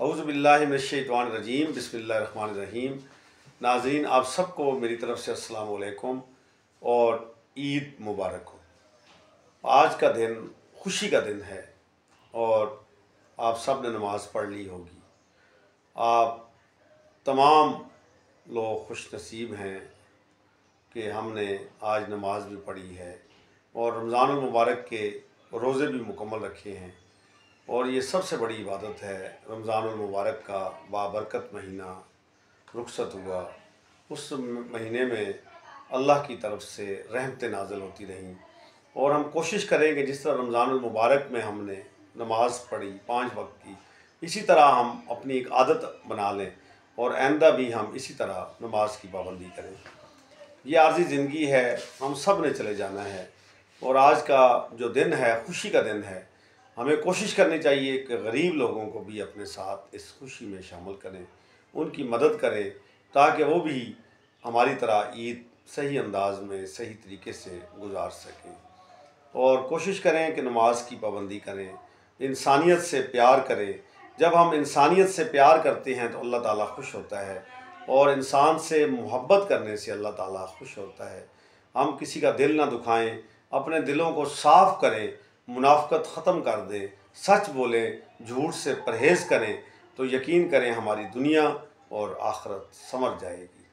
अउज़बिल्लिनशैतवानरजीम बसमीम नाजीन आप सबको मेरी तरफ़ से अस्सलाम और ईद मुबारक हो। आज का दिन खुशी का दिन है और आप सबने नमाज़ पढ़ ली होगी। आप तमाम लोग खुश नसीब हैं कि हमने आज नमाज़ भी पढ़ी है और रमज़ान मुबारक के रोज़े भी मुकम्मल रखे हैं। और ये सबसे बड़ी इबादत है रमज़ान मुबारक का बाबरकत महीना रुखसत हुआ। उस महीने में अल्लाह की तरफ़ से रहमत नाजिल होती रहीं और हम कोशिश करेंगे जिस तरह रमज़ान मुबारक में हमने नमाज़ पढ़ी, पाँच वक्त की, इसी तरह हम अपनी एक आदत बना लें और आइंदा भी हम इसी तरह नमाज़ की पाबंदी करें। ये आर्जी ज़िंदगी है, हम सबने चले जाना है और आज का जो दिन है, खुशी का दिन है हमें कोशिश करनी चाहिए कि गरीब लोगों को भी अपने साथ इस खुशी में शामिल करें, उनकी मदद करें, ताकि वो भी हमारी तरह ईद सही अंदाज में, सही तरीके से गुजार सकें। और कोशिश करें कि नमाज़ की पाबंदी करें, इंसानियत से प्यार करें। जब हम इंसानियत से प्यार करते हैं तो अल्लाह ताला खुश होता है और इंसान से मोहब्बत करने से अल्लाह ताला खुश होता है। हम किसी का दिल ना दुखाएँ, अपने दिलों को साफ़ करें मुनाफ़त ख़त्म कर दें, सच बोलें, झूठ से परहेज़ करें तो यकीन करें हमारी दुनिया और आखरत समझ जाएगी।